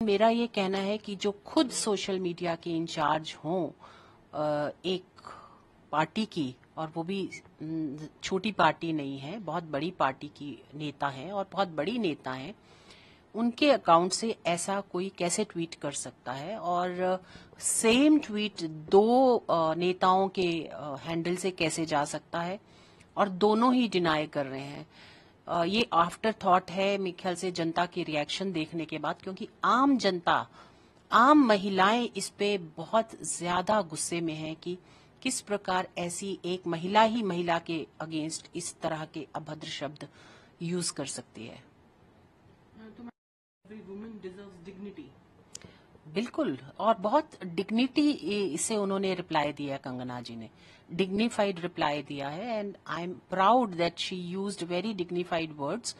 मेरा ये कहना है कि जो खुद सोशल मीडिया के इंचार्ज हों एक पार्टी की, और वो भी छोटी पार्टी नहीं है, बहुत बड़ी पार्टी की नेता है और बहुत बड़ी नेता है, उनके अकाउंट से ऐसा कोई कैसे ट्वीट कर सकता है? और सेम ट्वीट दो नेताओं के हैंडल से कैसे जा सकता है? और दोनों ही डिनाई कर रहे हैं। ये आफ्टर थॉट है, मेरे ख्याल से जनता के रिएक्शन देखने के बाद, क्योंकि आम जनता, आम महिलाएँ इस पे बहुत ज़्यादा गुस्से में हैं कि किस प्रकार ऐसी एक महिला ही महिला के अगेंस्ट इस तरह के अभद्र शब्द यूज़ कर सकती है। बिल्कुल, और बहुत डिग्निटी इसे उन्होंने रिप्लाई दिया कंगना जी ने। डिग्निफाइड रिप्लाई दिया है and I am proud that she used very dignified words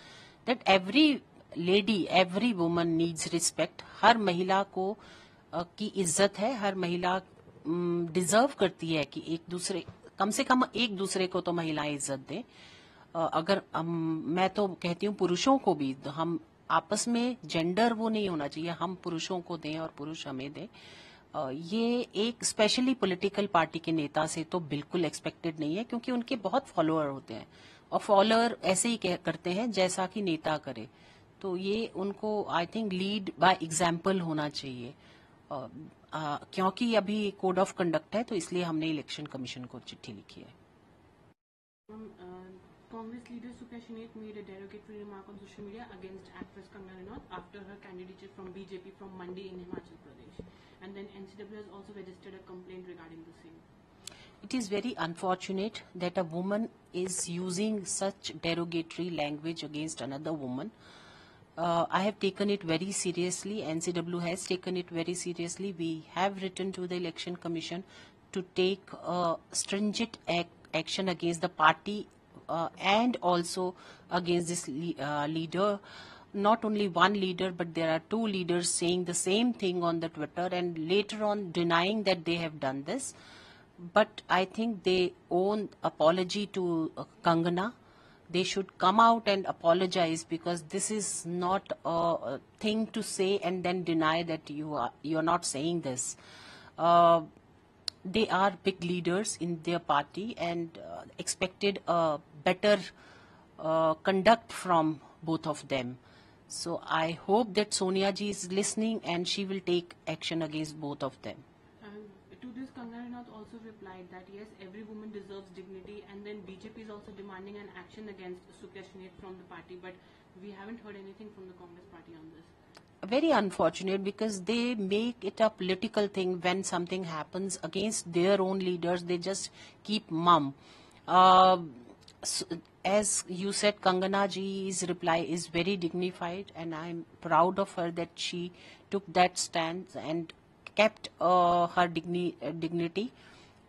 that every lady every woman needs respect हर महिला को की इज़्ज़त है, हर महिला डिजर्व करती है कि एक दूसरे, कम से कम एक दूसरे को तो महिलाएँ इज़्ज़त दें। अगर मैं तो कहती हूँ पुरुषों को भी तो हम आपस में जेंडर वो नहीं होना चाहिए हम पुरुषों को दें और पुरुष हमें दें। ये एक स्पेशली पॉलिटिकल पार्टी के नेता से तो बिल्कुल एक्सपेक्टेड नहीं है क्योंकि उनके बहुत फॉलोअर होते हैं। और फॉलोअर ऐसे ही करते हैं जैसा कि नेता करे। तो ये उनको I think lead by example होना चाहिए। अ, अ, क्योंकि अभी कोड ऑफ़ कंडक्ट है तो इसलिए हमने इलेक्शन कमीशन को चिट्ठी लिखी है। Congress leader Sukha Shrinate made a derogatory remark on social media against actress Kangana Ranaut after her candidature from BJP from Mandi in Himachal Pradesh. And then NCW has also registered a complaint regarding the same. It is very unfortunate that a woman is using such derogatory language against another woman. Uh, I have taken it very seriously. NCW has taken it very seriously. We have written to the Election Commission to take uh, stringent ac- action against the party uh, and also against this le- uh, leader. Not only one leader, but there are two leaders saying the same thing on the Twitter and later on denying that they have done this but I think they own apology to uh, Kangana. They should come out and apologize because this is not a, a thing to say and then deny that you are you are not saying this. Uh, they are big leaders in their party and uh, expected a better uh, conduct from both of them. So I hope that Sonia ji is listening and she will take action against both of them. To this, Kangana Ranaut also replied that yes, every woman deserves dignity, and then BJP is also demanding an action against Shrinate from the party, but we haven't heard anything from the Congress party on this. very unfortunate because they make it a political thing when something happens against their own leaders they just keep mum uh, as you said kangana ji's reply is very dignified and i'm proud of her that she took that stand and kept uh, her digni- uh, dignity.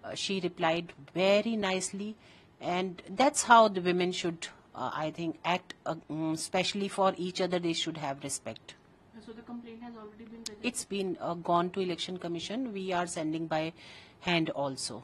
Uh, she replied very nicely and that's how the women should uh, i think act uh, mm, especially for each other. They should have respect. So the complaint has already been registered. it's been uh, gone to election commission. We are sending by hand also